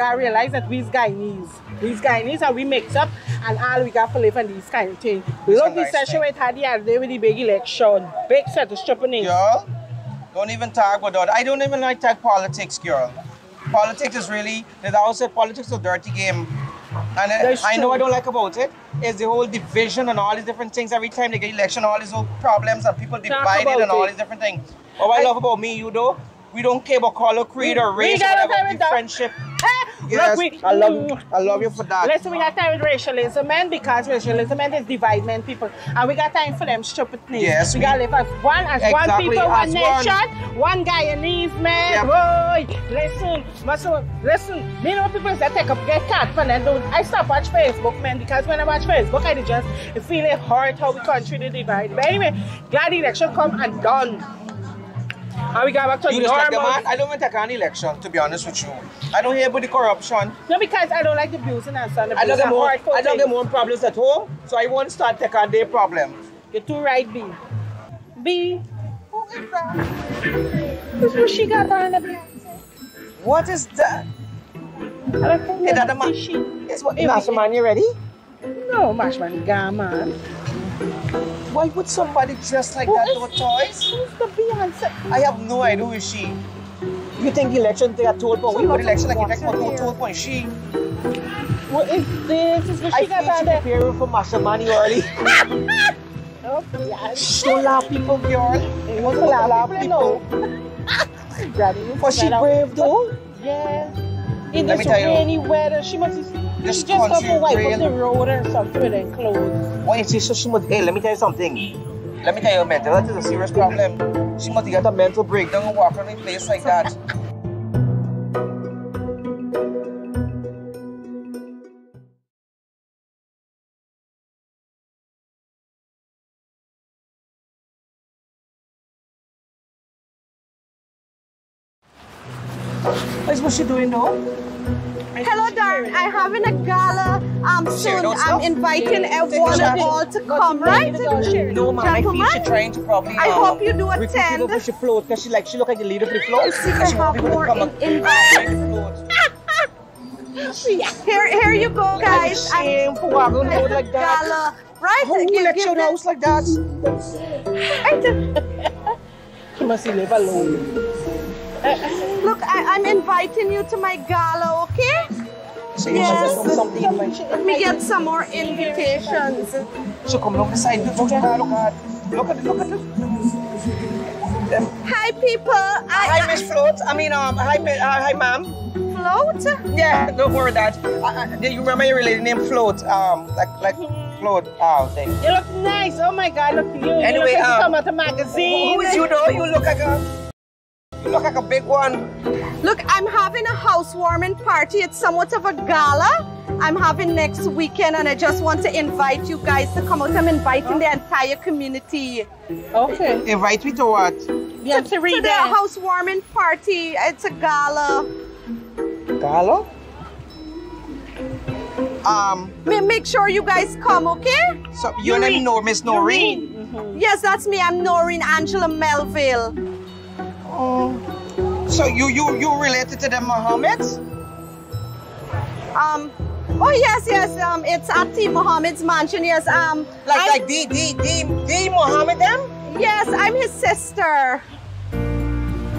gotta realize that we's Guyanese. We's Guyanese and we mix up and all we got for live on these kind of things. We love nice session we had the other day with the big election. Big set of stripping Girl, don't even talk about that. I don't even like talk politics, girl. Politics is really, they always say politics is a dirty game. And I, That's I know. I don't like about it is the whole division and all these different things. Every time they get election, all these whole problems and people divided and all these different things. What I, I- love about me, you know, we don't care about color, creed, or We race, or got no time whatever. We that. friendship. Look, Yes, we- I love you. Mm. I love you for that. Listen, we got time with racialism, man, because racialism is divide men people. And we got time for them stupid things. Yes, we, we- gotta live as one, as one Exactly, people, one as one. nation, one Guyanese, man. Yep. Boy, listen, muscle, listen, me know people that take up get cat fun and don't. I stop watch Facebook, man, because when I watch Facebook, I just feel it hurt how we country the divide. But anyway, glad the election come and done. And we got back to You like the man. I don't even take an election, to be honest with you. I don't hear about the corruption. No, because I don't like the abusing and son I don't get more. I don't get more problems at home, so I won't start taking their problem. You're too right, B. B. Who is that? What she got on the? What is that? I don't think Is that the man? Is what? It- Master man, you ready? No, Mashman gone, man. Why would somebody dress like Who that with toys? Who's the Beyonce? I have no idea who is she. You think election take a toll point? We would election like it take a toll point. She. What is this? Is what I she got think on she there? preparing for Money early. Oh, Beyonce. Don't laugh people, girl. You want to laugh people? But she brave though. Yeah. In this me tell you, rainy weather, she must this she just country to wipe up the road and something her clothes. Why is she so she must, hey, let me tell you something. Let me tell you, mental health is a serious problem. She must get a mental breakdown and walk around a place like that. That's what she doing now? Hello, Darren. I'm having a gala um, soon. I'm inviting everyone Take all to come, right? No, man, I feel Gentlemen, trying to probably. I um, hope you do attend. people for she float because she like she look like the leader for the float. see And I she want have people to more come in- up- Here, here you go, guys. I'm Shame for walking at road like that. gala, right? Who Give- let give you them- house like that? She must live alone. Look, I, I'm inviting you to my gala, okay? So Yes. should something like Let me get some more invitations. So come look you. Look at look at look at look at them. Hi, people. Hi, Miss Float. I mean, um, hi, uh, hi, ma'am. Float. Yeah, don't worry that. Uh, uh, you remember your lady named Float? Um, like like Float. Oh, thing. You look nice. Oh my God, look at you. Anyway, you look like um, you come out a magazine. Who is you though? You look like a you look like a big one. Look, I'm having a housewarming party. It's somewhat of a gala. I'm having next weekend, and I just want to invite you guys to come out. I'm inviting the entire community Okay. Invite me to what? Yeah, to the housewarming party. It's a gala. Gala? Um, Ma- Make sure you guys come, okay? so your name no Miss Noreen. Yes, that's me. I'm Noreen Angela Melville. So you you you related to the Mohammeds? Um. Oh yes, yes. Um, it's at T. Muhammad's mansion. Yes. Um. Like I'm- like the the the the Mohammed them? Yes, I'm his sister.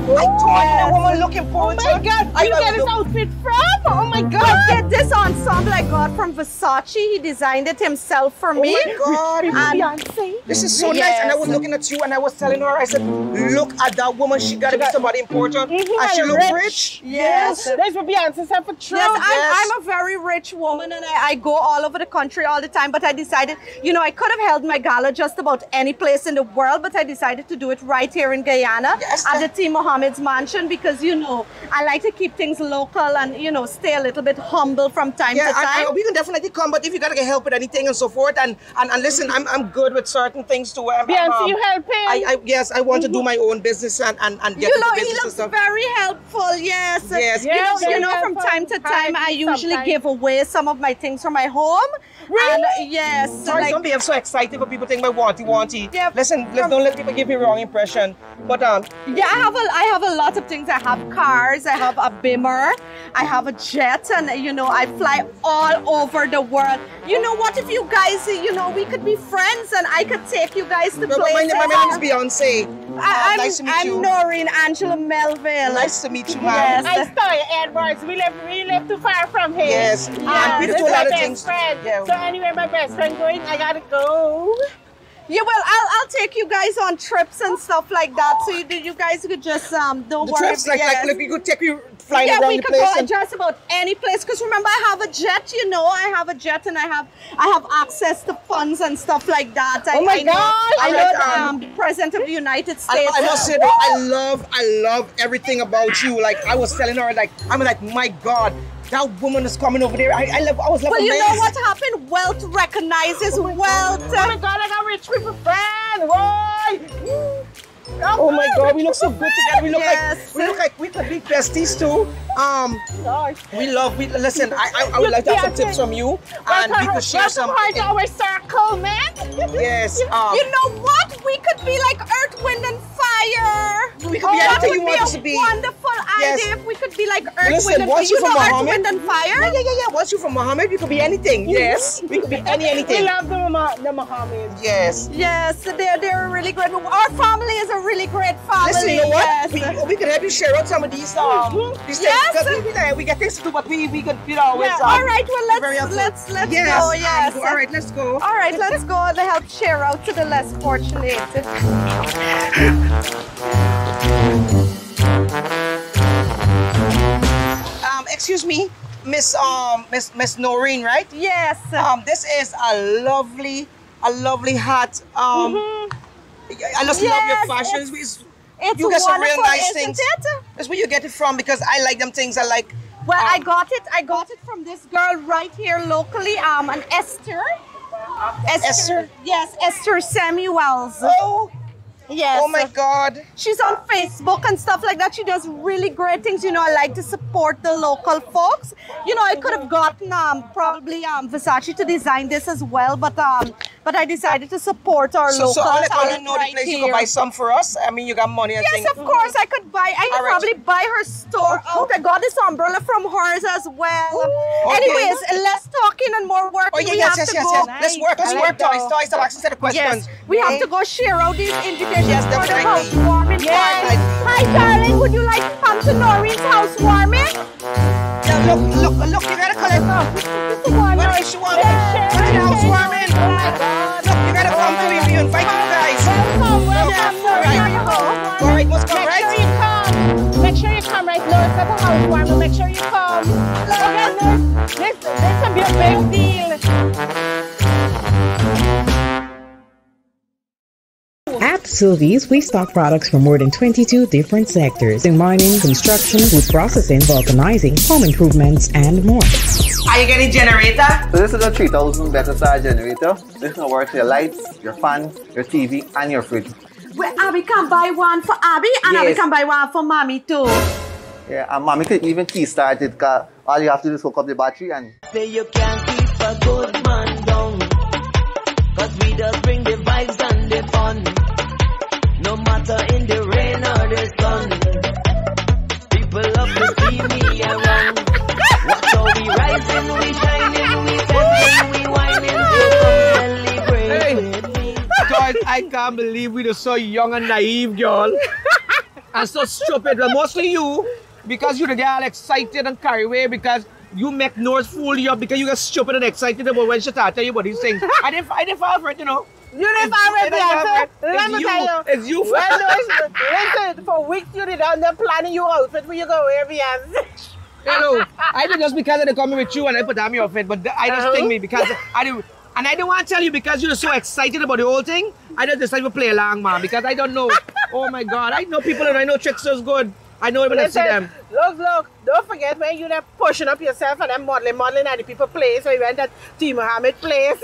I told you that woman looking Oh forward my. God, I, you I get was his outfit from? Oh my I God. did this ensemble I got from Versace. He designed it himself for me. Oh my God. And Beyonce. This is so nice. And I was looking at you and I was telling her, I said, look at that woman. She gotta be somebody important. Mhm, And she look rich. Yes. That's what Beyonce said for true. Yes, I'm, a very rich woman and I, I go all over the country all the time. But I decided, you know, I could have held my gala just about any place in the world, but I decided to do it right here in Guyana Yes, at the that- T. Mohammed's mansion because, you know, I like to keep things local and, you know, stay a little bit humble from time Yeah, to time. and, and we can definitely come, but if you gotta get help with anything and so forth, and and, and listen, I'm, I'm good with certain things too. I'm, Beyonce, I'm, um, you helping? I, I yes, I want to do my own business and and, and get you into know, he business and looks stuff. very helpful, yes. Yes. You know, you know from time to time, I usually sometimes. give away some of my things from my home. Really? And, yes. Sorry, like- don't behave so excited for people think about wanty wanty. Yeah, Listen, let's don't let people give me wrong impression. But um, Yeah, I have a I have a lot of things. I have cars, I have a Bimmer, I have a jet, and you know I fly all over the world. You know what? If you guys, you know, we could be friends, and I could take you guys to my, my, places. my name is Beyonce. I, Uh, am nice to meet I'm you. Noreen Angela Melville. Nice to meet you, Yes. ma'am. I saw you, Edwards. We live, we live too far from here. Yes. Yeah, And we this do a lot of things. friend. Yeah. So anyway, my best friend going, I gotta go. Yeah, well, I'll, I'll take you guys on trips and stuff like that. So you, you guys could just um don't The worry. trips, like, yes. like, like we could take you flying yeah, around we the could place. go and- just about any place. Cause remember, I have a jet. You know, I have a jet, and I have I have access to funds and stuff like that. I, Oh my I know, gosh! I know um, um, president of the United States. I must say that I love, I love everything about you. Like I was telling her, like I'm like, my God, that woman is coming over there. I, I love, I was left well, you know what happened? Wealth recognizes wealth. Oh my god, I got rich people friend. Why? Oh my God, we look so good together. We look Yes. like we look like we could be besties too. Um, we love. We listen. I I, I would like to have some tips from you, and we could share some. Welcome to our circle, man. Yes. Um, You know what? We could be like Earth, Wind, and Fire. We could be that anything you want be us a to be. wonderful Yes. idea if we could be like Earth, Listen, Wind, and once You know from Earth, Wind, and Fire? yeah, yeah, yeah, yeah. Once you're from Muhammad, we could be anything. Yes, we could be any anything. We love the, the Mohammeds. Yes. Yes, they're they're really great. Our family is a really great family. Listen, you know what? Yes. We, we could help you share out some of these um these things Yes. because we, we, we get things to do, but we we could you know. Yeah, um, all right, well let's let's let's yes. go. Yes. all right, let's go. All right, let's go and help share out to the less fortunate. Um, excuse me, Miss um Miss Miss Noreen, right? Yes. Um, this is a lovely a lovely hat. Um, I just love your fashions. it's- It's- you get some real nice things. it? That's where you get it from because I like them things. I like. Well, I um, got it. I got it from this girl right here locally. Um, an Esther. Esther? Yes, Esther Samuels. Oh, Yes. oh my God! She's on Facebook and stuff like that. She does really great things. You know, I like to support the local folks. You know, I could have gotten um probably um Versace to design this as well, but um but I decided to support our So, local so I'll let talent Colin know the right place you here. can buy some for us. I mean, you got money. I Yes, think. of course. I could buy. I could All right. probably buy her store out. I got this umbrella from hers as well. Okay. Anyways, less talking and more working. Oh yeah, we yes, have yes, to yes, go. yes. Let's work. Let's I like work, toys. those. Toys. Stop asking set of questions. Yes, we have to go share out these invitations Yes, for the housewarming Yes. party. Hi, darling. Would you like to come to Noreen's housewarming? Yeah, look, look, look. You gotta. This is one. What is she want? Yes, is the housewarming? Oh my God. Look, you gotta come to me. We invite you guys. Welcome, welcome. Yes, Noreen, right. are you home? All right, must come, Make right? sure you come. Make sure you come right now. It's at the housewarming. Make sure you come. Okay, this, this, this can be a big deal. At Sylvie's, we stock products from more than 22 different sectors in mining, construction, food processing, vulcanizing, home improvements, and more. Are you getting generator? So this is a 3000 better star generator. This will work your lights, your fan, your TV, and your fridge. Well, Abby can buy one for Abby, and Abby Yes. can buy one for Mommy too. Yeah, and mommy can even key start it. 'cause All you have to do is hook up the battery and Say you can't keep a good man down. Cause we just bring can't believe we are so young and naive, girl. and so stupid. Well, mostly you, because you're the girl excited and carried away because you make Nors fool you up because you get stupid and excited about when she tell you about these things. I didn't, I didn't fall for it, you know. You didn't It's- already it happened. Let It's me you. tell you. It's you. Well, listen, listen, for weeks you did on the planning your outfit when you go every answer. Hello. I did just because they coming with you and I put on your outfit, but I just Uh-huh. think me because I do. And I don't want to tell you because you're so excited about the whole thing. I just decided to play along, man, because I don't know. oh my God, I know people and I know Trickster's good. I know when I see them. look, look, don't forget when you there pushing up yourself and then modeling, modeling at the people place, so you went at T. Muhammad place.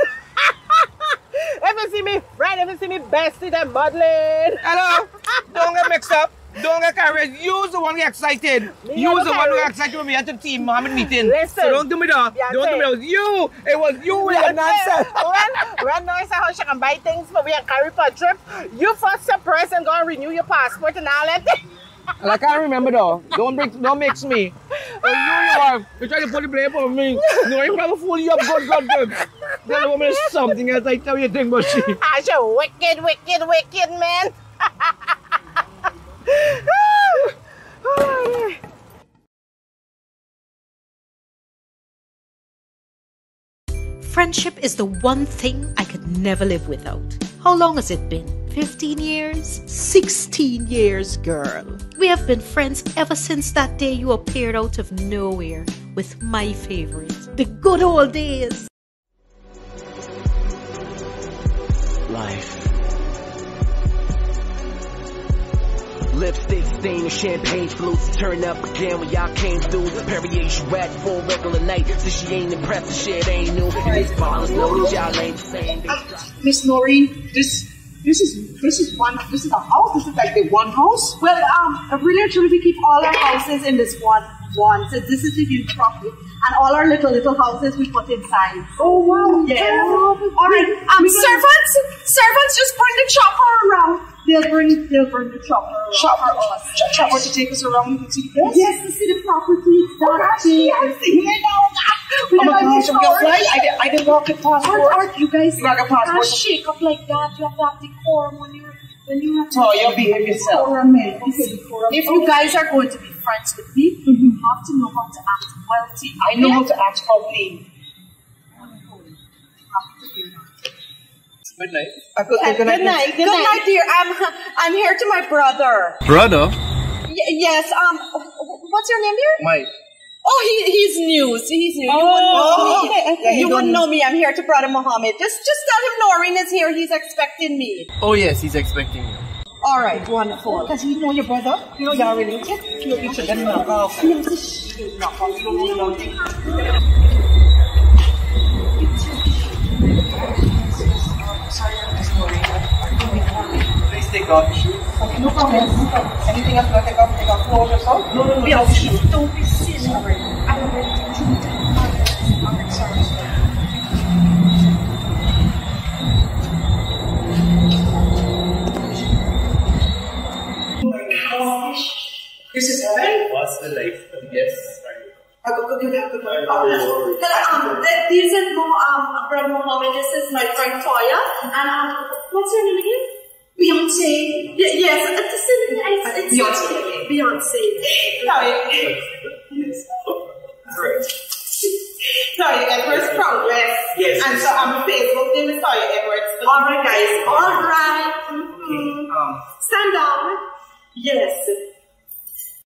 if you see me, right, if you see me bestie, then modeling. Hello. Don't get mixed up. Don't get carried. You're the one get excited. Me You're the one who excited when we had the team Mohammed meeting. Listen, so don't do me that. Beyonce. Don't do me that. It was you. It was you with your nonsense. when, when Nors how she can buy things for we and carry for a trip, you first surprise and go and renew your passport and all that. And I can't remember though. Don't mix, don't mix me. Oh, you, you are. You try to put the blame on me. No, you never fool you up. Good, good, good. The woman something else. I tell you thing, but she. I you wicked, wicked, wicked man. Friendship is the one thing I could never live without. How long has it been? 15 years? 16 years, girl. We have been friends ever since that day you appeared out of nowhere with my favorite, the good old days. Life. Lipstick stain and champagne flutes turn up again when y'all came through. Perrier whack for regular night. So she ain't impressed, the shit ain't new. And these ballers know that y'all ain't the same. Miss Noreen, this this is this is one this is a house. This is like the one house. Well, um, really truly, we keep all our houses in this one. One. So this is the huge property, and all our little little houses we put inside. Oh wow! Yeah. All right. Um, servants, servants, just bring the chopper around. They'll bring, they'll bring the chopper around. Chopper, ch- chopper to take us around to see the place. Yes, to see the property. That's yes, it. You know that. We Oh my a gosh, I'm fly. I did, I did walk in passport. Aren't, aren't you guys Like a passport. can't shake up like that? You have to have decorum when you're when you have to. Oh, you'll behave yourself. Decorum. Okay, decorum. If you guys are going to be friends with me, you have to know how to act wealthy. I know how to act properly. Good night. Uh, good, good, Good night. Good, night, dear. I'm I'm here to my brother. Brother? Y- yes. Um. What's your name, dear? Mike. Oh, he, he's new. See, he's new. Oh, You Oh, wouldn't know me. okay, okay. You wouldn't know me. I'm here to brother Mohammed. Just just tell him Noreen is here. He's expecting me. Oh yes, he's expecting you. All right. Wonderful. Does he know your brother? You know you're related? You you should let him knock off. Knock off. You don't know nothing. Please take off your shoes. Okay, no problem. Anything else you want to take off? Take off clothes or so? No, no, no. Be out shoes. Don't be silly. 57? What's the life? Yes. Oh, um, these are more um, from Mohammed. This is my friend Toya. And um, what's her name again? Beyonce. Yeah, yes, it's, it's, it's Beyonce. Beyonce. Sorry. Sorry. Sorry, Edwards Progress. Yes. And so I'm Facebook name is Edwards. All right, guys. All right. Mm -hmm. okay. Mm-hmm. um. Stand down. Yes.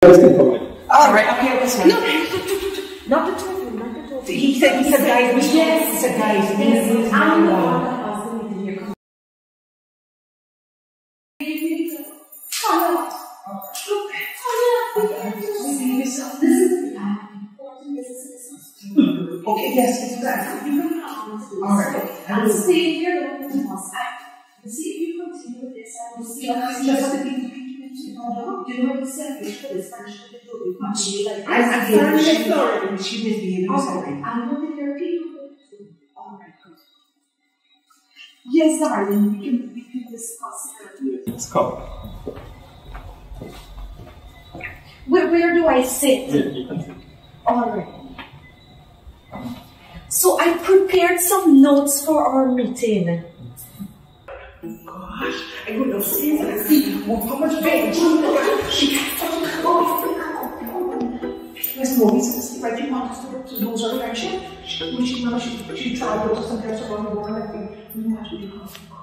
All right, okay, this one. Not the two of. Not the two of. He said, he said, guys, we Yes. He said, guys, Yes, I'm the to one that has the meeting here. Okay, yes, it's that. All right. I'm staying here with the boss. See if you continue with this, I will see Just just the you know what you said before this friendship will be much like I this. I gave her sorry. She misbehaved. I'm sorry. I want to hear people. All right, good. Yes, darling, we can, we can discuss it. let's go. Where, where do I sit? You can see. All right. So I prepared some notes for our meeting. Gosh, I would have seen it. See, well, how much better? She Miss Maurice, this right, you want us to, to lose our friendship? When she, when she, she traveled to some place around the world, I think, know how to do Shh.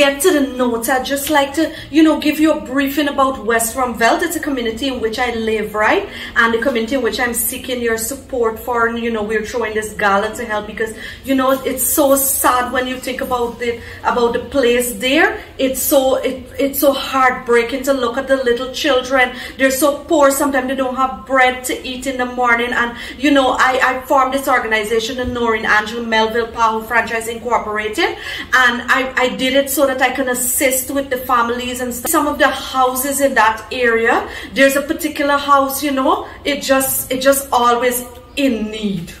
Get to the notes, I'd just like to, you know, give you a briefing about West Ruimveldt. It's a community in which I live, right? And the community in which I'm seeking your support for, and, you know, we're throwing this gala to help because, you know, it's so sad when you think about the, about the place there. It's so, it, it's so heartbreaking to look at the little children. They're so poor. Sometimes they don't have bread to eat in the morning. And, you know, I, I formed this organization, the Noreen Angela Melville Pahu Franchise Incorporated. And I, I did it so that I can assist with the families and stuff. some of the houses in that area. There's a particular house, you know, it just it just always in need.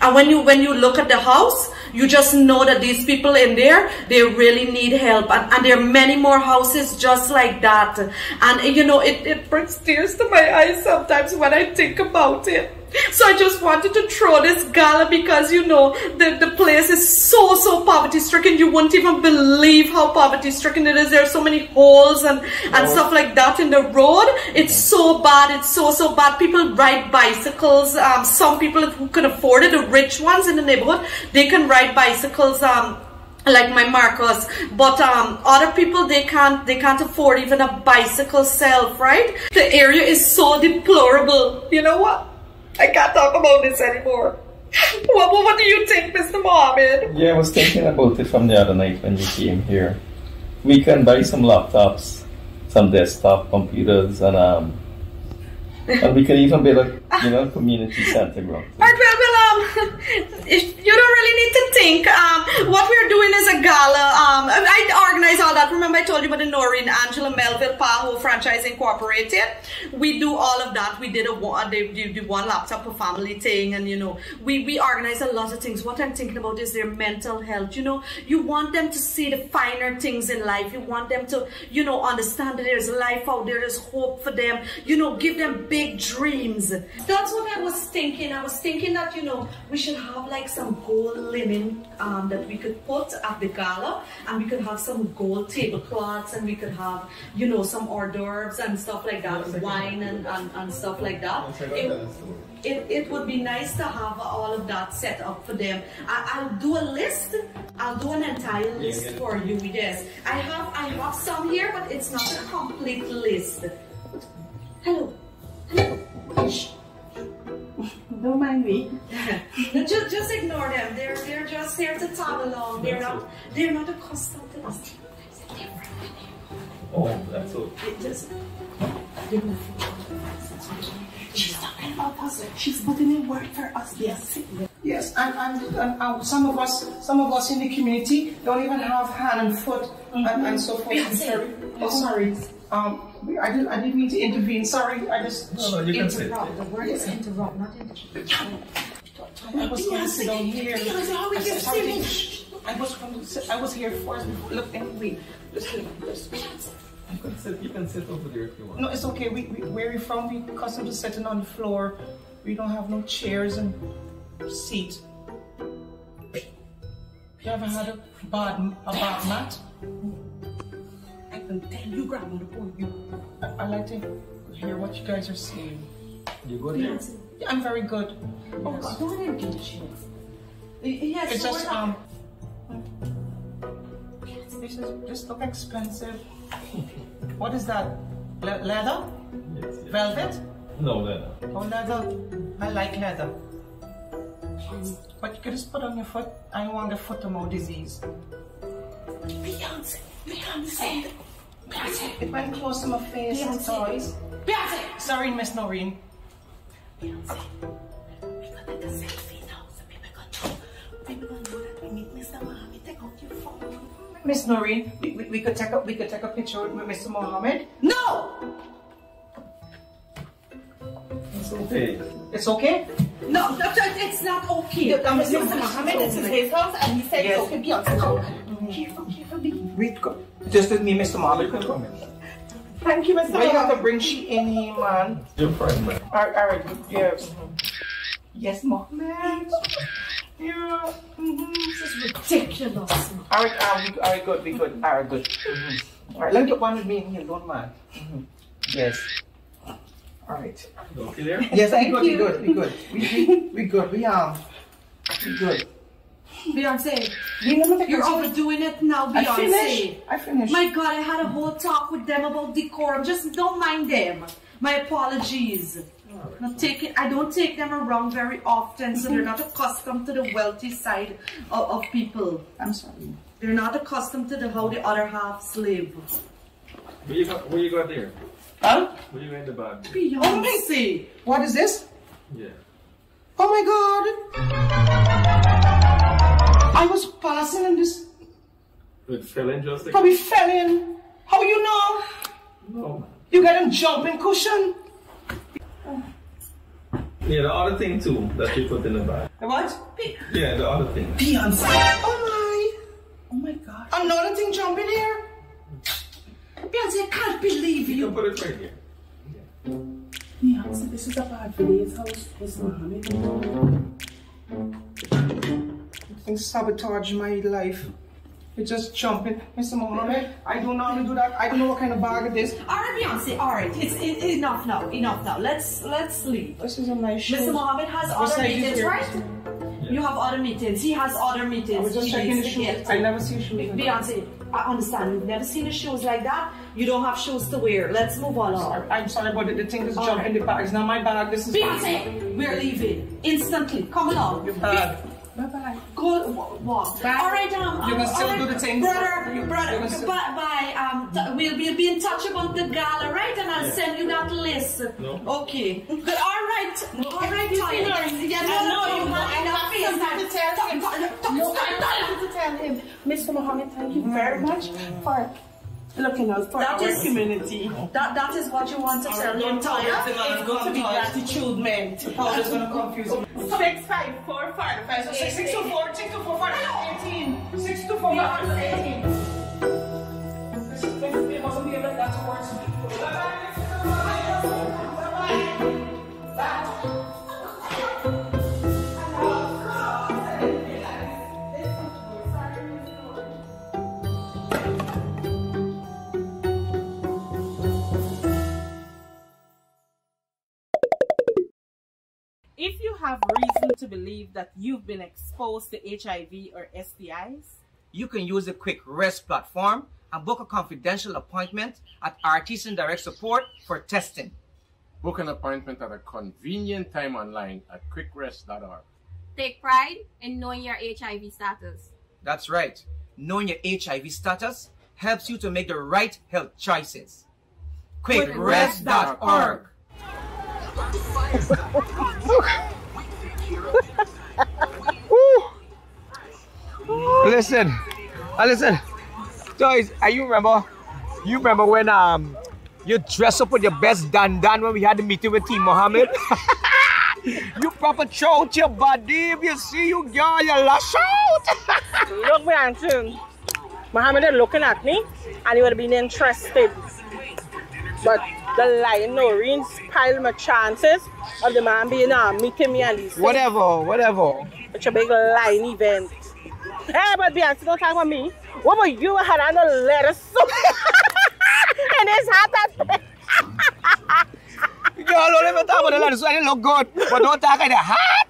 And when you when you look at the house, you just know that these people in there, they really need help. And, and there are many more houses just like that. And you know, it, it brings tears to my eyes sometimes when I think about it. So I just wanted to throw this gala because you know the, the place is so so poverty stricken. You won't even believe how poverty stricken it is. There are so many holes and, and stuff like that in the road. It's so bad. It's so so bad. People ride bicycles. Um, some people who can afford it, the rich ones in the neighborhood, they can ride bicycles. Um, like my Marcos, but um, other people they can't they can't afford even a bicycle self, right? The area is so deplorable. You know what? I can't talk about this anymore. What, what, what do you think, Mr. Mohammed? Yeah, I was thinking about it from the other night when you came here. We can buy some laptops, some desktop computers, and um, and we can even build a you know community center ground. Alright, well, well, um, you don't really need to think. Um, what we're doing is a gala. Um, I organize all that. Remember, I told you about the Noreen Angela Melville Paho Franchise Incorporated. We do all of that. We did a one, they do one laptop per family thing, and you know, we we organize a lot of things. What I'm thinking about is their mental health. You know, you want them to see the finer things in life. You want them to, you know, understand that there's life out there. There's hope for them. You know, give them big dreams. That's what I was thinking. I was thinking that you know we should have like some gold linen um, that we could put at the gala and we could have some gold tablecloths and we could have you know some hors d'oeuvres and stuff like that wine and, and, and stuff like that. It, it, it would be nice to have all of that set up for them. I, will do a list. I'll do an entire list for you yes. I have I have some here but it's not a complete list. Hello. Hello. Don't mind me. just, just ignore them. They're they're just here to tag along. They're not they're not accustomed to this. Oh, that's so. It just. She's talking about us. She's putting in work for us. Yes. Yes, and, and, and um, some of us, some of us in the community don't even have hand and foot and, and so forth. I'm sorry. Oh, sorry. Um, I didn't, I didn't mean to intervene. Sorry, I just No, no, you can sit. Interrupt. The word is interrupt, not interrupt. I was going to sit down here. Because how we I get said, sorry, finished. I was going to sit. I was here first. Look, anyway, just, just, You can sit. You can sit over there if you want. no, it's okay. We, we where we from? We accustomed to sitting on the floor. We don't have no chairs and seat. You ever had a bad a bad mat? I can tell you, grandmother, boy, you. I, I like to hear what you guys are saying. You go there. Yeah, I'm very good. Oh, God, don't engage you. Yes, It's so just we're um. This is this look expensive. What is that? Le- leather? Yes, yes. Velvet? No, then. Oh, leather. I like leather. But you could just put on your foot. I don't want the foot to mouth disease. Beyonce, Beyonce, Beyonce, It went close to my face. It's toys. Beyonce. Sorry, Miss Noreen. Beyonce, we gotta take a selfie now so people can know. People gonna know that we meet Mr. Mohammed. Take out your phone. Miss Noreen, we, we, we could take a we could take a picture with Mr. Mohammed. No! It's okay. It's okay. No, no, no, it's not okay. Yeah, Mr. Mohammed, this is his house and he said Yes. it's okay. Beyonce, come. Careful, careful, be. Wait, go. Just with me, Mr. Mohammed. Could come in. Thank you, Mr. But you have to bring she in here, man. Your friend, man. Alright, alright, yes. Yes, Mohammed. Yeah. mhm. This is ridiculous. All right, all right, all right, good, we good. Alright, good. Mm-hmm. Alright, let me get one with me in here, don't mind. Mhm. Yes. Alright. Okay there? Yes, we good, we good, we good. We, we, we good, we um, we good. Beyonce, You know what you're overdoing it now, Beyonce. I Beyonce. finished. I finished. My God, I had a whole talk with them about decorum. Just don't mind them. My apologies. Not take it, I don't take them around very often, so they're not accustomed to the wealthy side of, of people. I'm sorry. They're not accustomed to the how the other halves live. Where you got, where you got there? Huh? Where you got in the bag? Beyonce. What is this? Yeah. Oh my god! I was passing and this fell in just like probably fell in. How you know? No, man. You got him jumping cushion. Yeah, the other thing too that you put in the bag. The what? Yeah, the other thing. Beyonce. Oh my. Oh my god. Another thing jumping here. Beyonce, I can't believe You you. can put it right here. Beyonce, this is a bad video's house, Miss Mohammed. Things sabotage my life. You're just jumping. Mr. Mohammed, I do not want to do that. I don't know what kind of bag it is. All right, Beyonce. All right, it's it, enough now. Enough now. Let's let's leave. This is a nice shoe. Mr. Mohammed has other size meetings, yours? right? You have other meetings. He has other meetings. I was just he checking the shoes. I never see shoes. like that. Beyonce, I understand. You've never seen the shoes like that. You don't have shoes to wear. Let's move on. Sorry, I'm sorry, but the, the thing is All jumping right. the bag. It's not my bag. This is Beyonce, we're leaving instantly. Come along. your bag. Bye-bye. Go wa- walk. Bye. All right, um, You can um, still all right, do the thing. brother. You- brother, you can still- bye, bye. Um, t- we'll, we'll be in touch about the gala, right? And I'll Yeah. send you that list. No. Okay. Good. All right. all right, Toya. Yeah, no, I know no, you no, want- I enough have face something to tell him. No, I wanted to tell him, Mr. Mohammed, thank you very much for looking out for That our is- community. That, that is what you want to tell him, Toya. It's going to be gratitude meant. Paul is gonna confuse me. Six five four five five so six six two four six two four five eighteen six two four five eighteen. It mustn't be like that towards. If you have reason to believe that you've been exposed to HIV or STIs, You can use the Quick Rest platform and book a confidential appointment at Artisan Direct Support for testing. Book an appointment at a convenient time online at quickrest.org. Take pride in knowing your HIV status. That's right. Knowing your HIV status helps you to make the right health choices. QuickRest.org. Listen, uh, listen, Joyce, are you remember? You remember when um you dress up with your best dan dan when we had the meeting with Team Mohammed? you proper out your body if you see you girl, you lash out. look behind you. Muhammad is looking at me and he would have been interested. But the lion Noreen spoiled my chances of the man being uh, meeting me and these whatever, whatever. It's a big line event. Hey, but Beyonce, don't talk about me. What about you had on a lettuce soup? and it's hot that Girl, don't even talk about the lettuce. I didn't look good, but don't talk like the hot.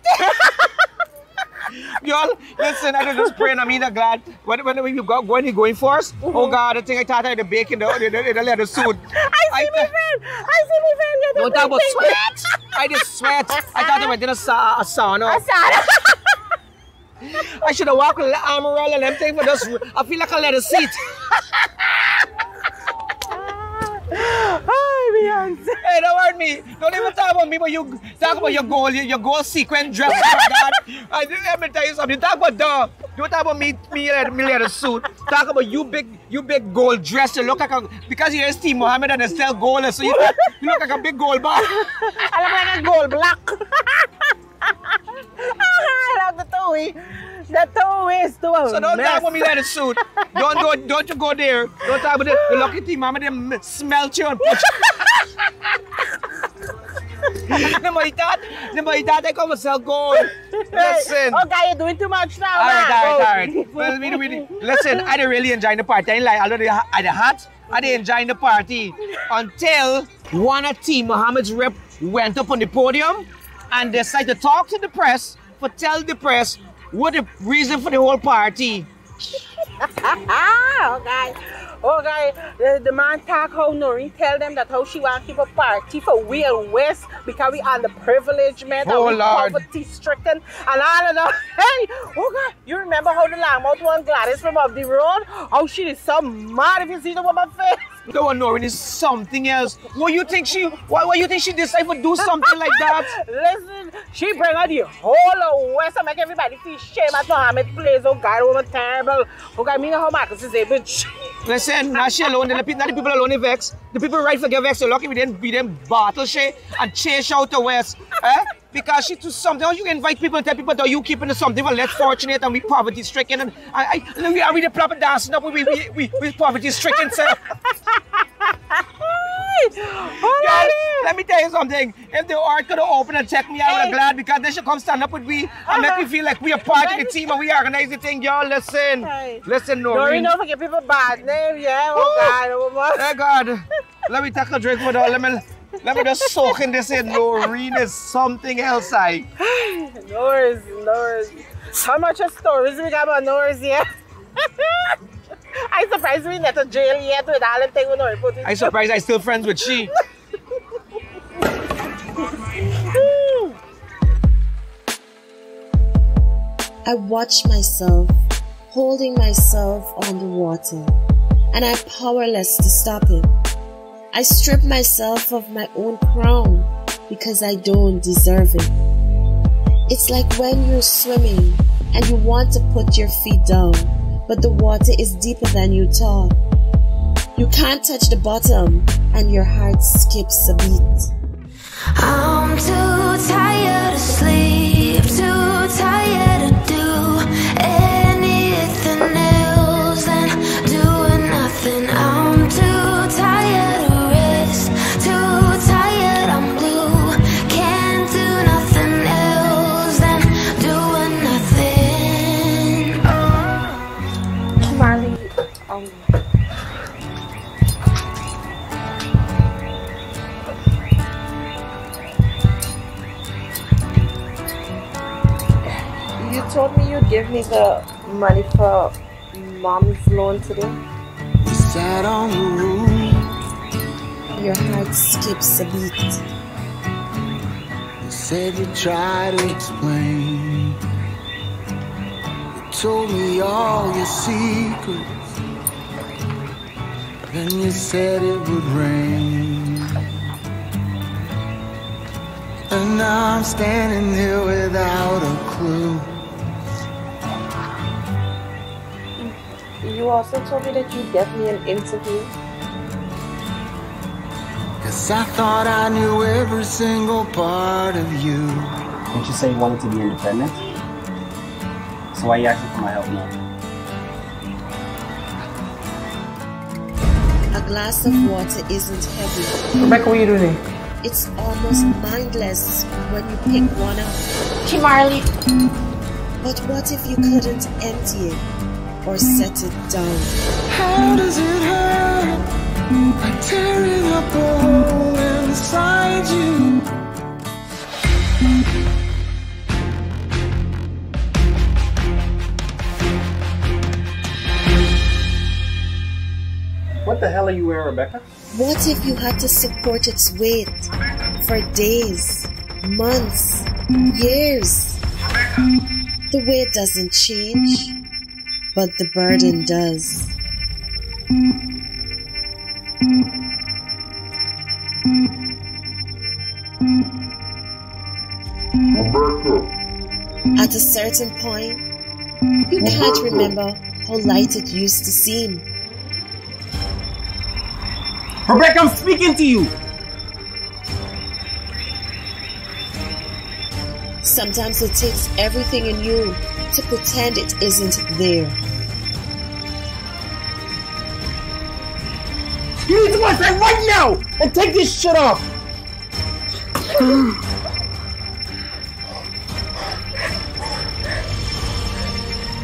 Girl, listen, I just praying. I mean, I'm glad. When, when we go, when you going first, oh mm-hmm. God, the thing I thought I had the bacon, the, the, the, the lettuce suit. I see my friend. I see my friend. Don't talk about sweat. I just sweat. I thought I went in a, sa- a sauna. I it. I should have walked with the arm around and them thing, but just, I feel like I let it seat. Hi, Beyonce. Hey, don't hurt me. Don't even talk about me, but you talk about your goal, your, your goal sequence dress. Oh. I, let me tell you something. Talk about the, don't talk about me, me, in a- me a suit. Talk about you big, you big gold dress. You look like a, because you're Steve Mohammed and Estelle Gold, so you, you look like a big gold bar. I look like a gold black. I love eh. the. That toe is to a So don't mess. talk about me like a suit. Don't go, don't you go there. Don't talk about the, the lucky team. Mama, them smell you and put No more that. No more that. I come myself go. Listen. Okay, you're doing too much now. All right, man. all right, all right. Well, we, we, listen, I didn't really enjoy the party. I didn't like, although the, I the hot, I didn't enjoy the party until one of Team Muhammad's rep went up on the podium and decided to talk to the press for tell the press what the reason for the whole party. Oh, okay. Okay, oh, the, the man talk how Noreen tell them that how she want to keep a party for we and West because we are underprivileged man Oh, and poverty stricken and all of that. Hey, oh God, you remember how the Langmouth one Gladys from up the road? How she is so mad if you see the woman face. The one knowing is something else. What you think she? Why? Why you think she decided to do something like that? Listen, she bring out the whole of West and make everybody feel shame at Mohammed plays. Oh God, woman terrible. Oh God, me know how Marcus is able to. Listen, not she alone, not the people alone in vex. The people right for get vex. So lucky we didn't beat them battle she and chase out the West. Eh? Because she do something. How you can invite people and tell people that you keeping something for less fortunate and we poverty stricken and I, I we are we the proper dancing up we we we, we poverty stricken sir. Girl, let me tell you something. If the art could have opened and checked me, out, I would have glad because they should come stand up with me and make me uh-huh. feel like we are part of the team and we organize the thing, y'all. Listen. Listen, Don't Noreen. you know forget people bad name, yeah. Oh God, oh, woman. Hey God, let me take a drink for that. Let me let me just soak in this in. Noreen is something else. I. Norris, Norris. How much of stories we got about Norris yet? I'm surprised we not to jail yet with all the thing we know put in. I surprised I still friends with she. I watch myself holding myself on the water, and I'm powerless to stop it. I strip myself of my own crown because I don't deserve it. It's like when you're swimming and you want to put your feet down, but the water is deeper than you thought. You can't touch the bottom, and your heart skips a beat. I'm too tired to sleep, told me you'd give me the money for mom's loan today. We sat on the roof. Your heart skips a beat. You said you'd try to explain. You told me all your secrets. Then you said it would rain. And now I'm standing here without a clue. You also told me that you'd get me an interview. Cause I thought I knew every single part of you. Didn't you say you wanted to be independent? So why are you asking for my help now? A glass of water isn't heavy. Rebecca, what are you doing? It's almost mindless when you pick one up. Marley. But what if you couldn't empty it or set it down? How does it hurt? Like tearing up a hole inside you. What the hell are you wearing, Rebecca? What if you had to support its weight for days, months, years? The weight doesn't change, but the burden hmm. does. At a certain point, you can't remember how light it used to seem. Rebecca, I'm speaking to you! Sometimes it takes everything in you to pretend it isn't there. You need to watch that right now and take this shit off.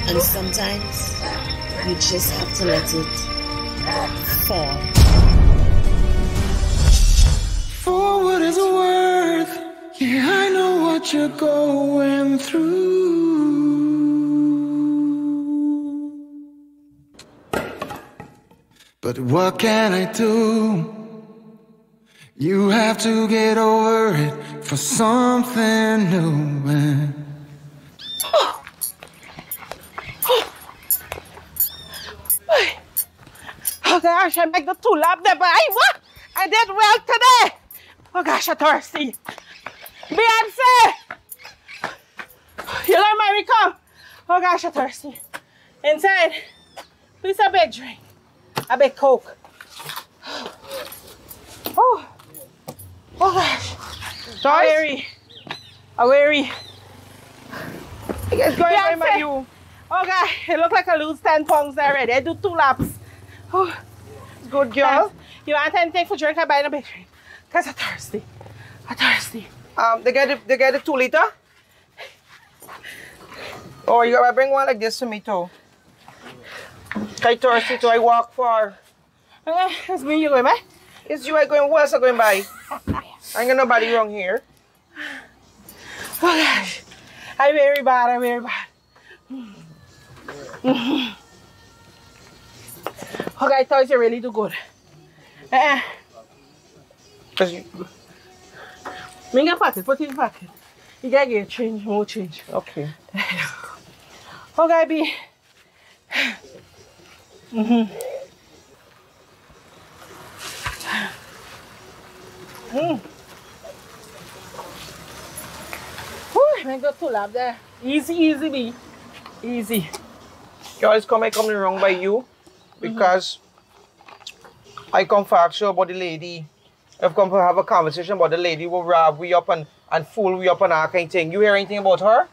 And sometimes you just have to let it fall. For what it's worth, yeah, I know what you're going through. But what can I do? You have to get over it for something new. And Oh gosh, I make the two lap there, but I what? I did well today. Oh gosh, I'm thirsty. Beyonce! You let me come. Oh gosh, I'm thirsty. Inside, please a big drink. A big Coke. Oh. Oh gosh. Weary. I'm weary. It's going by my you. Oh God, it look like I lose 10 pounds already. I do two laps. Oh, good girl. Thanks. You want anything for drink? I buy a big drink. Cause I'm thirsty. I'm thirsty. Um, they get the, they get the two liter. Oh, you gotta bring one like this to me too. I thirsty too. I walk far. Uh, it's me you going by? It's you I going. Who else I going by? I ain't got nobody wrong here. Oh gosh, I'm very bad. I'm very bad. Okay, I thought you really do good. Uh, Cause you, Bring pocket, put it in pocket. You gotta get change, more change. Okay. Okay, B. Mm-hmm. Mm. Whew, I got two lap there. Easy, easy, B. Easy. Guys, come I come wrong by you because I come for you about the lady. I've come to have a conversation about the lady who rob we up and, and fool we up and all kind of thing. You hear anything about her?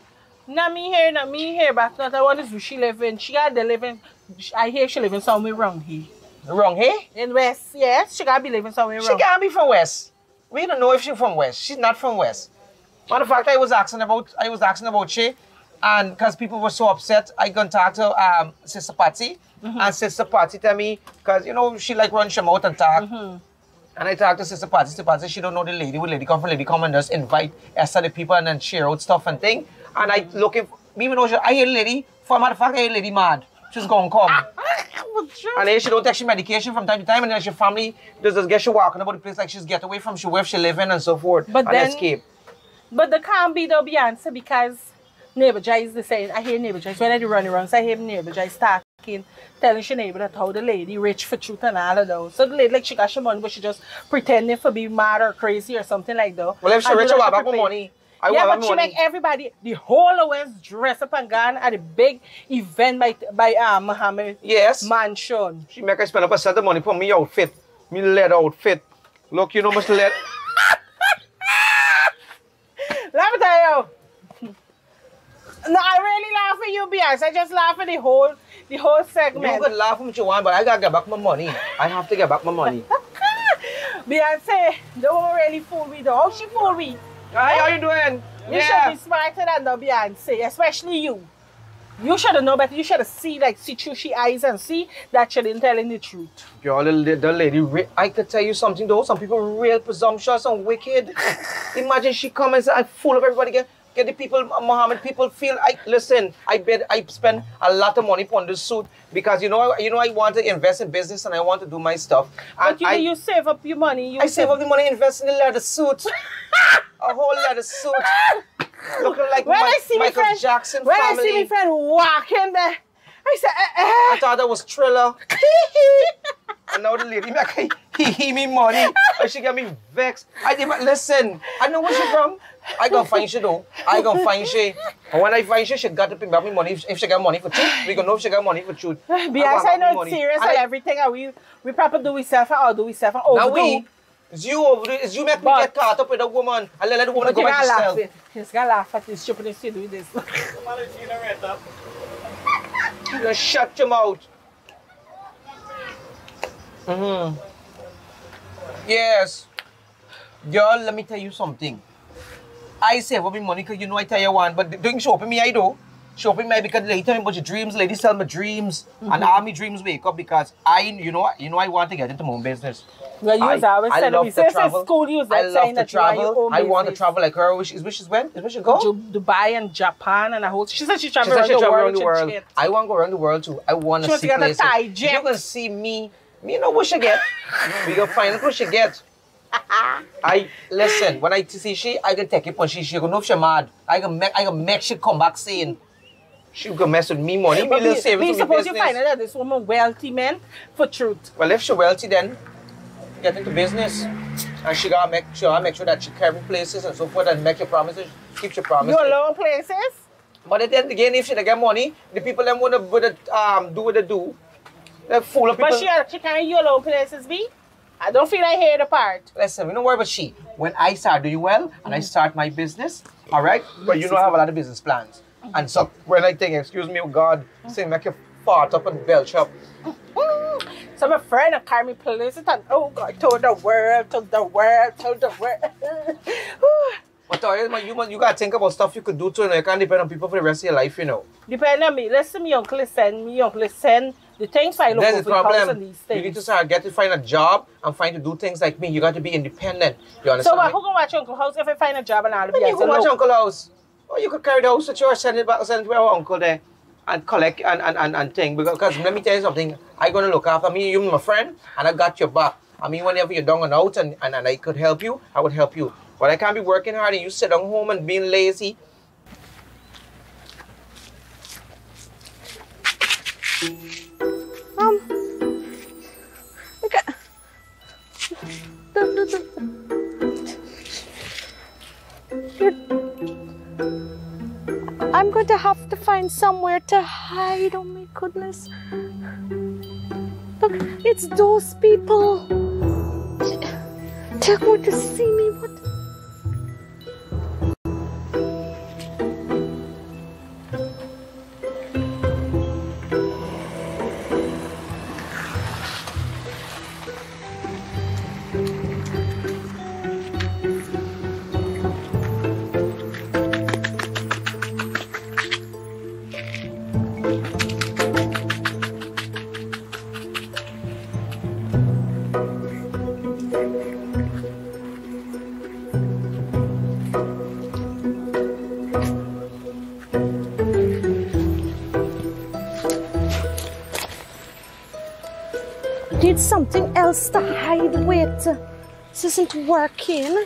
Not me here, not me here, but not I want is where she living. She got the living. I hear she living somewhere wrong here. Wrong here? In West, yes. She gotta be living somewhere She wrong. can't be from West. We don't know if she's from West. She's not from West. Matter of fact, I was asking about I was asking about she, and because people were so upset, I contacted um, Sister Patsy, and Sister Patsy tell me because you know she like run she mouth and talk. And I talked to Sister Patsy. Sister Patsy, she don't know the lady. When lady come from lady come and just invite Esther the people and then share out stuff and thing. And I looking, me even know she, I hear lady. For a matter of fact, I hear lady mad. She's gonna come. And then she don't take she medication from time to time, and then she family does just get she walking about the place like she's get away from she where she living and so forth. But and then- escape. But the can't be the Beyonce because neighbor Jai is the same. I hear neighbor Jai. When I do running around, so I hear neighbor Jai talking, telling she neighbor that how the lady rich for truth and all of those. So the lady like she got she money, but she just pretending for be mad or crazy or something like that. Well, if she rich, do I that she back money. I yeah, want but she make everybody, the whole West dress up and gone at a big event by by uh, Muhammad Yes. Mansion. She make I spend up a set of money for me outfit, me leather outfit. Look, you know much leather. Let me tell you. No, I really laugh at you, Beyonce. I just laugh at the whole the whole segment. You could laugh what you want, but I gotta get back my money. I have to get back my money. Beyonce, don't really fool me though. How she fool me? Hi, how are you doing? You Yeah. should be smarter than the Beyonce, especially you. You should have known better. You should have see like see through she eyes and see that she didn't telling the truth. Girl, the, the lady, I could tell you something though. Some people real presumptuous and wicked. Imagine she come and fool of everybody. Get, get the people, Muhammad people feel. I listen. I bet I spend a lot of money on this suit because you know, I- you know, I want to invest in business and I want to do my stuff. And But you I, you save up your money. You I save up the money, invest in the leather suit, a whole leather suit, looking like When Mi- I see my Michael friend, Jackson when family. I see my friend walking there, I said, eh, eh. I thought that was Thriller. and now the lady make he he me money. And she got me vexed. I didn't listen. I know where she from. I gonna find she though. I gonna find she. And when I find she, she got to pay back me money. If, she got money for truth, we gonna know if she got money for truth. Beyonce, I know it's serious And and I- everything. And we we proper do we self all do we self and overdo. Now we, It's you over. It's you make me get caught up with a woman and let the woman But go by herself. it. He's gonna laugh at this stupidness you do this. You gonna shut your mouth. Mm-hmm. Yes. Girl, let me tell you something. I save up my money because you know I tell you one, but don't doing shopping me I do. Shopping me because they tell me about your dreams, ladies tell me dreams, and Mhm. all my dreams wake up because I, you know, what, you know, I want to get into my own business. Well, you was always telling love me, to travel. school, you was I love to that you want your travel. I want to travel like her. Which is where she's when? Is where she go? Du- Dubai and Japan and a whole. She said she traveled around she travel around the world. I want to go around the world too. I want to see places. You're gonna see me. Me know what she get. we gonna find out what she get. I listen. When I see she, I can take it on she. She gonna know if she mad. I can make. I can make she come back saying. She gonna mess with me money. Me But little savings me suppose you find out that this woman wealthy man for truth. Well, if she wealthy, then get into business, and she gotta make sure make sure that she carry places and so forth, and make your promises, keep your promises. You alone places? But at the end again, if she don't get money, the people them wanna um do what they do. They fool of people. But she, she can't you alone places be? I don't feel I hear the part. Listen, we don't worry about she. When I start doing well and I mm-hmm. start my business, all right. But you know I have a lot of business plans, mm-hmm. and so when I think, excuse me, oh God, mm-hmm. say make you fart up and belch up. So my friend carry me places and oh God, told the world, told the world, told the world. But uh, you must, you gotta think about stuff you could do too. You, know, you can't depend on people for the rest of your life, you know. Depend on me. Listen, me uncle send me uncle send the things I look That's over the the house and problem. You need to start get to find a job and find to do things like me. You got to be independent. You understand? So me? Who gonna watch Uncle House if I find a job and all of Then you? go watch Uncle House. Or you could carry the house that you're sending back, send it to our uncle there and collect and, and, and, and thing. Because let me tell you something, I gonna look after me, you my friend, and I got your back. I mean, whenever you're down and out and, and, and I could help you, I would help you. But I can't be working hard and you sit down home and being lazy. Um, look at I'm going to have to find somewhere to hide. Oh my goodness! Look, it's those people. They're going to see me. What? To hide with. This isn't working.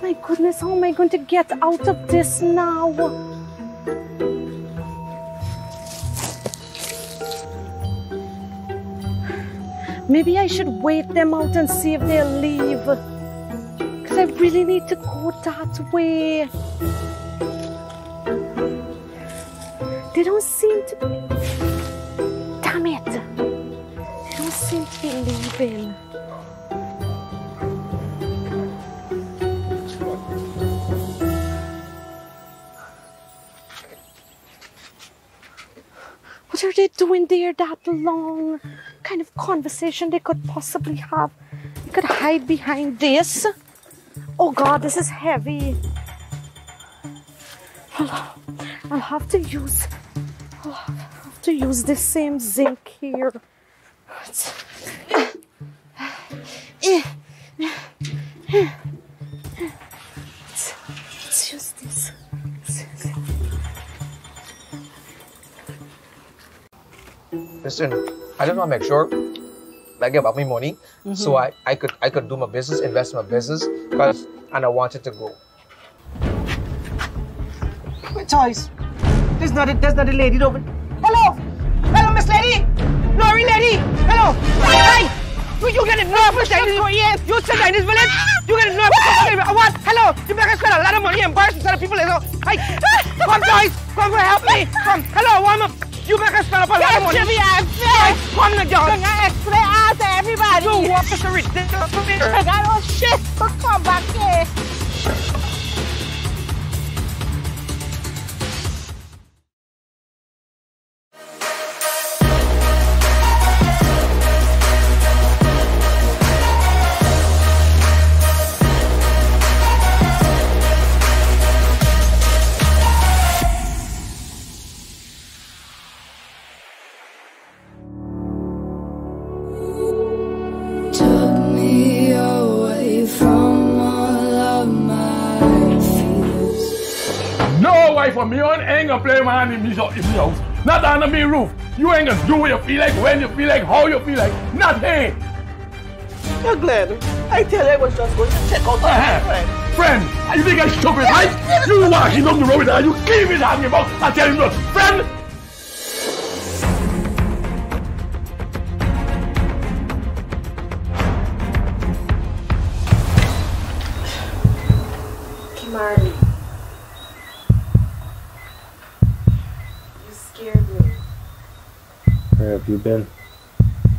My goodness, how am I going to get out of this now? Maybe I should wait them out and see if they'll leave. Because I really need to go that way. They don't seem to be. Damn it! They don't seem to be leaving. What are they doing there that long? Kind of conversation they could possibly have? They could hide behind this. Oh god, this is heavy. I'll, I'll have to use. I'll have to use the same zinc here. Let's use this. Listen, I just want to make sure I get back my money so mm-hmm. I, I could I could do my business, invest in my business, cause and I wanted to go. Wait, Toys. There's not a there's not a lady over. Hello! Hello, Miss Lady! Lori Lady! Hello! Hi! You, you get the nerve to say this? Yes. You sit in this village? You get the nerve to say this? What? Hello? You make us spend a lot of money embarrassing to the people. So, hey, come guys, come for help me. Come. Hello, warm up. You make us spend up a lot of money. Jimmy, I'm Guys, come to. I'm gonna explain all to everybody. You walk us a ridiculous. I got no shit to come back here. Play my hand in me, so- in me house. Not under me roof. You ain't gonna do what you feel like, when you feel like, how you feel like. Nothing. Yeah, Glenn, I tell you I was just going to check out my Uh-huh. friend. Friend, you think I'm stupid, right? You walking down the road with her, you keep it on your mouth I tell him, friend, you been?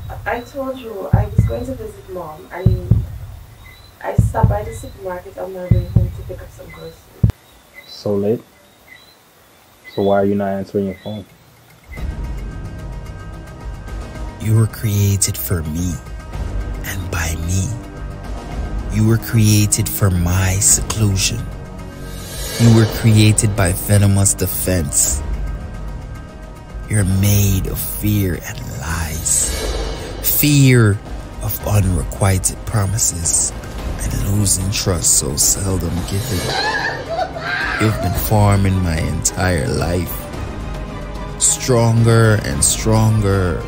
I I told you I was going to visit mom. I I stopped by the supermarket on my way home to pick up some groceries. So late? So why are you not answering your phone? You were created for me and by me. You were created for my seclusion. You were created by venomous defense. You're made of fear and lies. Fear of unrequited promises and losing trust so seldom given. You've been farming my entire life. Stronger and stronger.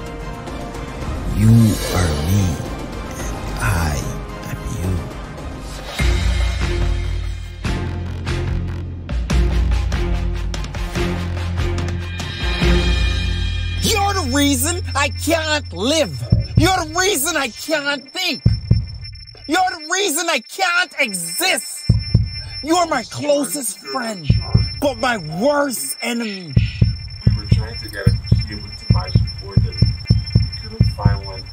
You are me, I can't live. You're the reason I can't think. You're the reason I can't exist. You're my closest friend, but my worst enemy. We were trying to get a cable to buy support and we couldn't find one.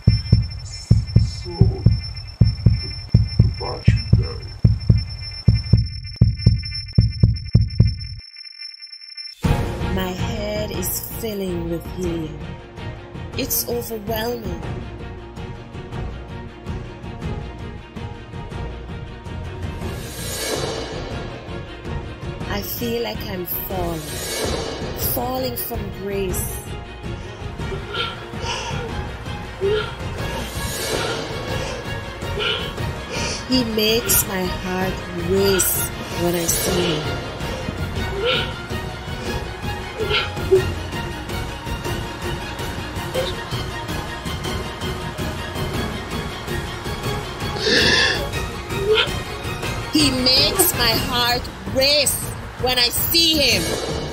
So the, the battery died. My head is filling with helium. It's overwhelming. I feel like I'm falling, falling from grace. He makes my heart race when I see him. He makes my heart race when I see him.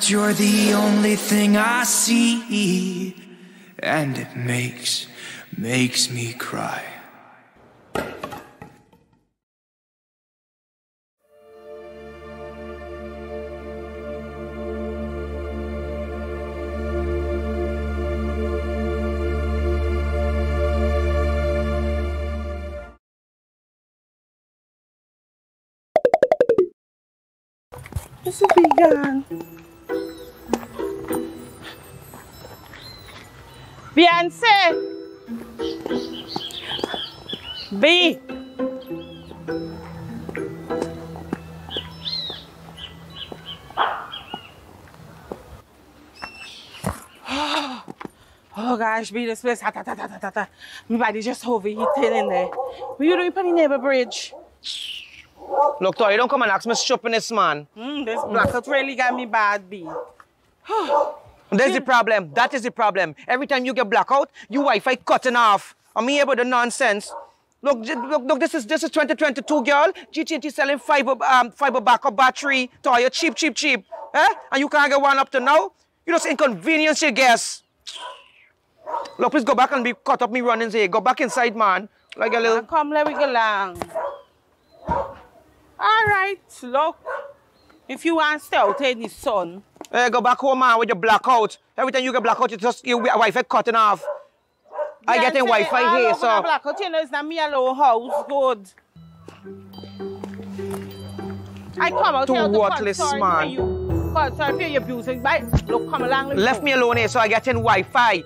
That you're the only thing I see, and it makes, makes me cry. This is vegan. B. Oh gosh, be this place. Ha, ta, ta, ta, ta, ta, ta. My body just overheating in there. What you doing on the neighbor bridge? Look, Tori, don't come and ask me stupidness, man. Mm, this blackout really got me bad, B. That's the problem. That is the problem. Every time you get blackout, your Wi-Fi cutting off. I'm here with the nonsense. Look, look, look, this is this is 2022, girl. GTT selling fiber um fiber backup battery to you cheap, cheap, cheap. Eh? And you can't get one up to now? You just inconvenience your guests. Look, please go back and be cut up me running here. Go back inside, man. Like a little. Come, let me go along. All right, look. If you want to stay out in the sun, Hey, go back home, man, with your blackout. Every time you get blackout, it's just your Wi-Fi cutting off. I Yeah, getting Wi-Fi all here, the so. Blackout, you know, it's not me alone house. Good. I come out Too here to worthless, concern man. for you. Concern for your abusing. Bye. Look, come along. Left me alone here, so I get in Wi-Fi.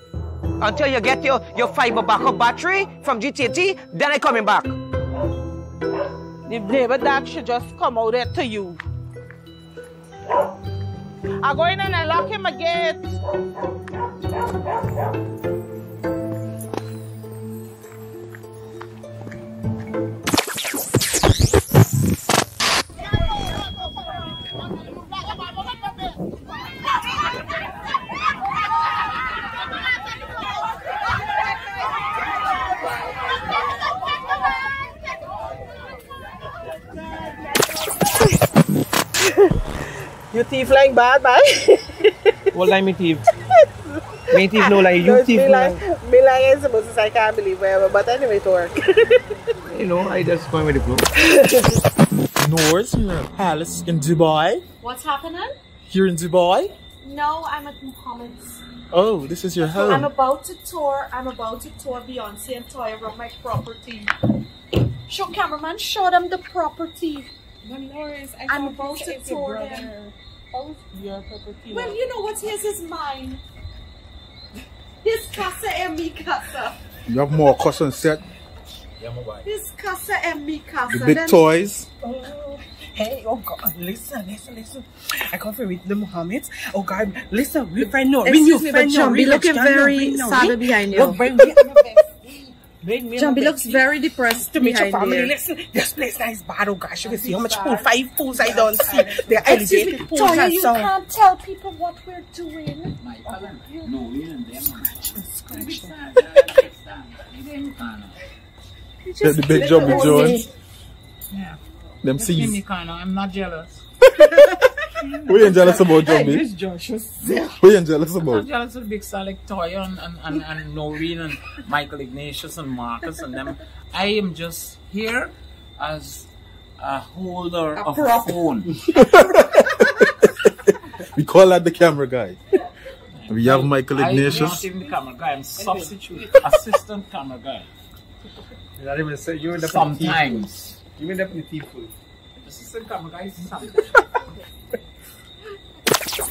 Until you get your, your fiber backup battery from GTT, then I coming back. The neighbor dog should just come out there to you. I go in and I lock him a gate. Your teeth like bad, man. What lie me thief? Me thief no lie, you Just thief be no like, be like, it's supposed to say, I can't believe whatever. But anyway, it work. You know, I just going with the flow. Nors, you're in palace in Dubai. What's happening? Here in Dubai. No, I'm at Muhammad's. Oh, this is your So I'm about to tour. I'm about to tour Beyonce and Toya around my property. Show cameraman, show them the property. I'm about to tour them. Your property. Well, you know what's his is mine. His casa and mi casa. You have more cushion set. His casa and mi casa. The big Then- toys. Oh, hey, oh God, listen, listen, listen. I come from with the Muhammad. Oh God, listen, we friend no, we Excuse new me, friend but no, John we be looking very no, sad behind you. Look, bring me I'm a bestie. Bring me I'm John a B looks very depressed to meet your family. there. Listen, this place now is bad. Oh gosh, you can see how much pool, five pools I don't see. They're Excuse me, elevated pools Toya, you so. can't tell people what we're doing. Oh, no, we and them. Scratch them. Get the big Jumbie Jones. Yeah. Them Just give seas. kind of, I'm not jealous. What you jealous about, Hey, Jumbie? this Josh was there. What you jealous I'm about? jealous of big star like Toya and, and, and, and Noreen and Michael Ignatius and Marcus and them. I am just here as a holder A of prop. a phone. We call that the camera guy. We have Michael I, I'm not even the camera guy, I'm substitute, assistant camera guy. You not even say you in Sometimes. You in the thief food. Assistant camera guy is sometimes. Some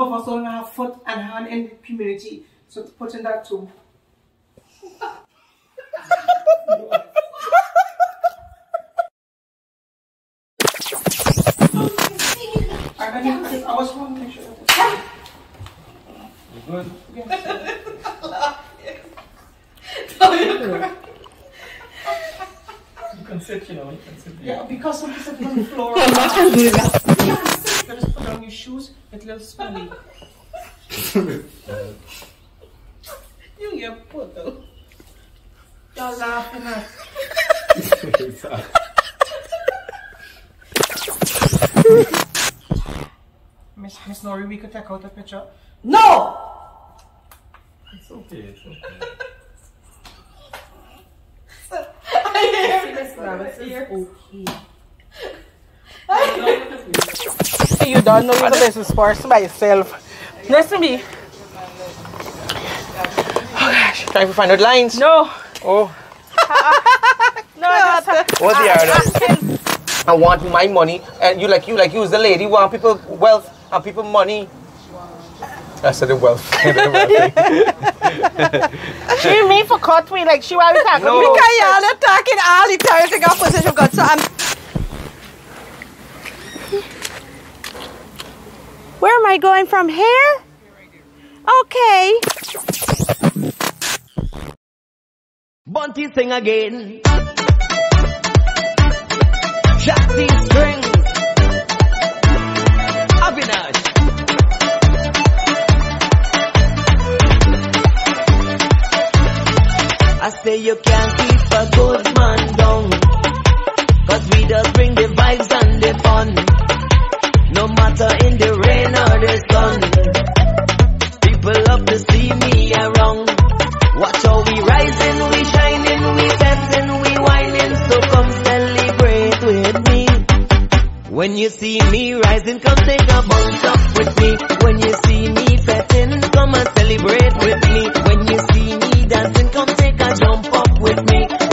of us don't have foot and hand in the community, so put in that too. I you good? Yes. you can sit, you know, you can sit. There. Yeah, because some people on the floor. I'm not going to do that. You can just put on your shoes with little spoonie. you get put though. You're laughing at. Exactly. Miss Miss Nori, we could take out a picture. No! It's okay, it's okay. I hear okay. you don't know because this business person by yourself. Listen to me. Oh gosh, trying to find out lines. No. Oh. no, that's What's the other? I want my money, and you like you like you as the lady. Want people wealth are people money? I said the wealth. she mean for cut me like she was talking. No. Because y'all are talking all the time. Take off position, God. So I'm. Where am I going from here? Okay. Bunty sing again. Jack these strings. Avinash. I say you can't keep a good man down. Cause we just bring the vibes and the fun. No matter in the When you see me rising, come take a bounce up with me. When you see me fetting, come and celebrate with me. When you see me dancing, come take a jump up with me.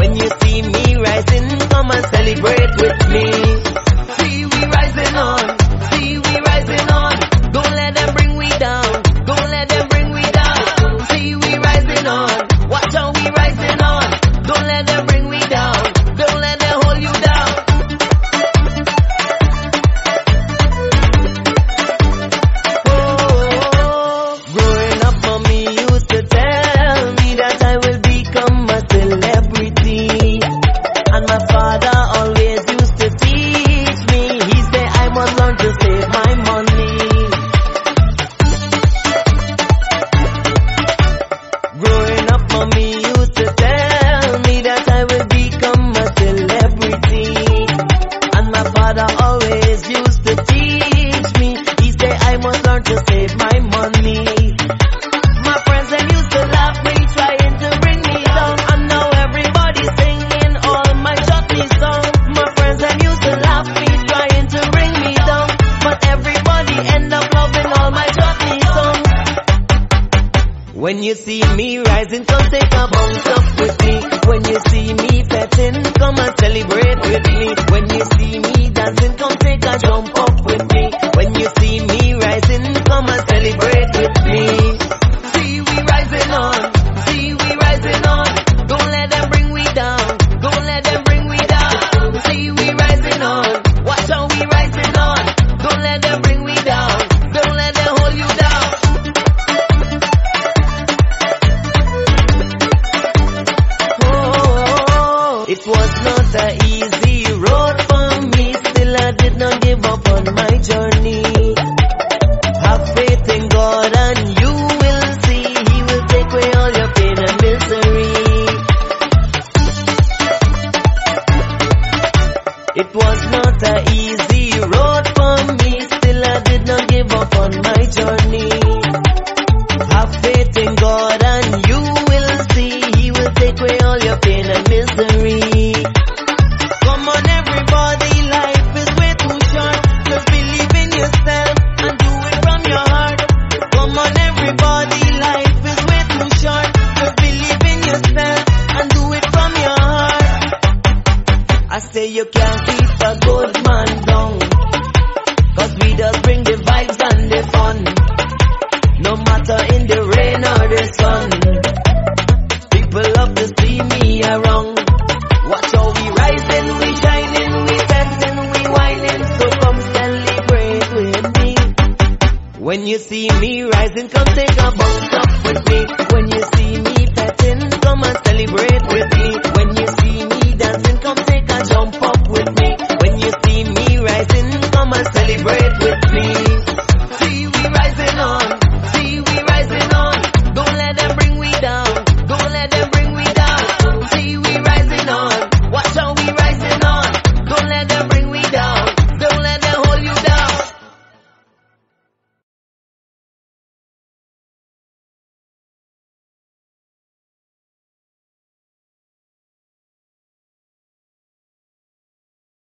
up on my journey.